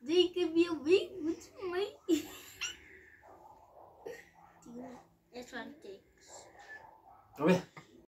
Diga-me amigo, muito bem. It's one cakes. Vamos ver.